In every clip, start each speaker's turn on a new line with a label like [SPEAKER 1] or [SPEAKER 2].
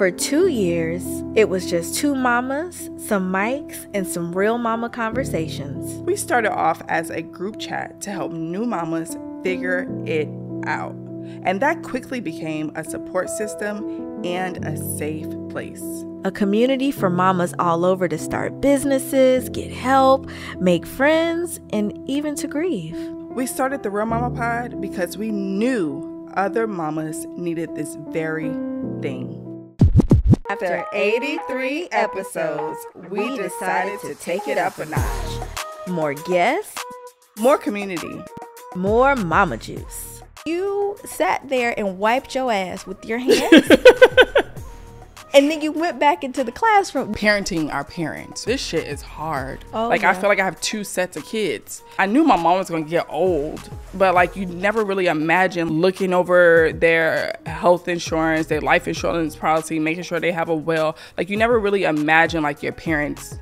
[SPEAKER 1] For two years, it was just two mamas, some mics, and some real mama conversations.
[SPEAKER 2] We started off as a group chat to help new mamas figure it out. And that quickly became a support system and a safe place.
[SPEAKER 1] A community for mamas all over to start businesses, get help, make friends, and even to grieve.
[SPEAKER 2] We started the Real Mama Pod because we knew other mamas needed this very thing. After 83 episodes, we decided to take it up a notch.
[SPEAKER 1] More guests,
[SPEAKER 2] more community,
[SPEAKER 1] more mama juice. You sat there and wiped your ass with your hands. and then you went back into the classroom.
[SPEAKER 2] Parenting our parents. This shit is hard.
[SPEAKER 1] Oh,
[SPEAKER 2] like
[SPEAKER 1] yeah.
[SPEAKER 2] I feel like I have two sets of kids. I knew my mom was gonna get old, but like you never really imagine looking over their health insurance, their life insurance policy, making sure they have a will. Like you never really imagine like your parents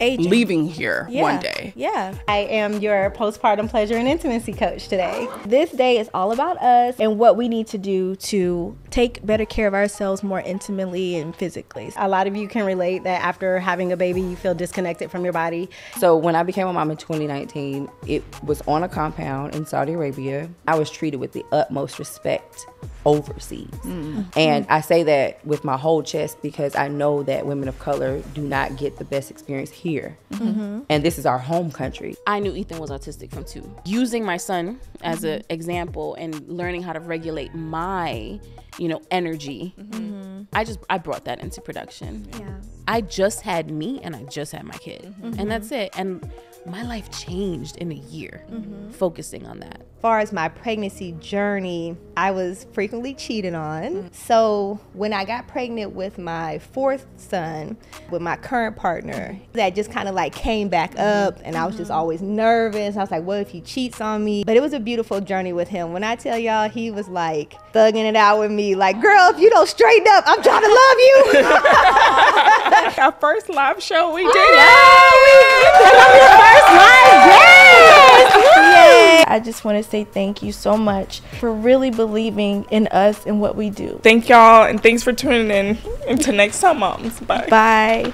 [SPEAKER 2] Leaving here
[SPEAKER 1] Yeah.
[SPEAKER 2] one day.
[SPEAKER 1] Yeah.
[SPEAKER 3] I am your postpartum pleasure and intimacy coach today.
[SPEAKER 1] This day is all about us and what we need to do to take better care of ourselves more intimately and physically.
[SPEAKER 3] A lot of you can relate that after having a baby, you feel disconnected from your body.
[SPEAKER 4] So when I became a mom in 2019, it was on a compound in Saudi Arabia. I was treated with the utmost respect overseas. Mm. And I say that with my whole chest because I know that women of color do not get the best experience here. Mm-hmm. And this is our home country.
[SPEAKER 5] I knew Ethan was autistic from two. Using my son as an mm-hmm. example and learning how to regulate my, you know, energy. Mm-hmm. I just I brought that into production.
[SPEAKER 1] Yeah.
[SPEAKER 5] I just had me and I just had my kid. Mm-hmm. And that's it. And my life changed in a year mm-hmm. focusing on that.
[SPEAKER 3] As far as my pregnancy journey, I was frequently cheated on. Mm. So when I got pregnant with my fourth son, with my current partner, that just kind of like came back mm-hmm. up and I was just always nervous. I was like, what if he cheats on me? But it was a beautiful journey with him. When I tell y'all, he was like thugging it out with me, like, girl, if you don't straighten up, I'm trying to love you.
[SPEAKER 2] Our first live show we did.
[SPEAKER 1] I just want to say thank you so much for really believing in us and what we do.
[SPEAKER 2] Thank y'all and thanks for tuning in. Until next time, moms. Bye.
[SPEAKER 1] Bye.